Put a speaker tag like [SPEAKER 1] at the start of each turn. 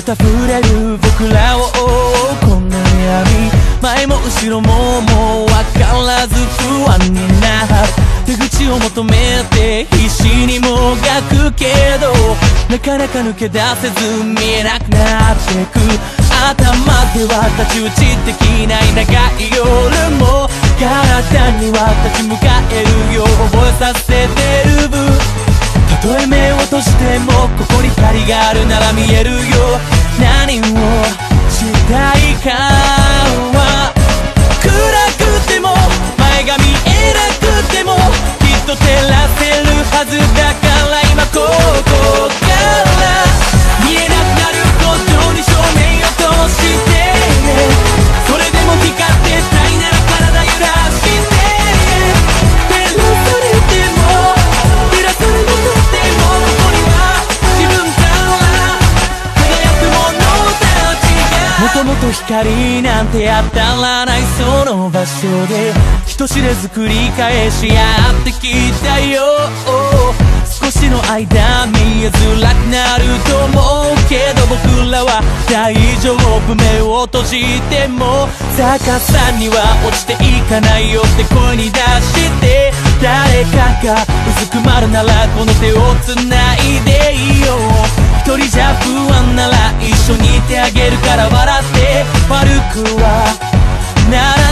[SPEAKER 1] くた触れる僕らをこんな闇前も後ろももう分からず不安になる出口を求めて必死にもがくけどなかなか抜け出せず見えなくなってく頭では太刀打ちできない長い夜も体には立ち向かえるよう覚えさせてる分。たとえ目を閉じてもここに光があるなら見えるよ。光なんて当たらないその場所で人知れず繰り返しやってきたよ。少しの間見えづらくなると思うけど僕らは大丈夫。目を閉じても逆さには落ちていかないよって声に出して誰かがうずくまるならこの手をつないでいいよ一人じゃ不安なら緒にいてあげるから笑って。悪くはならない。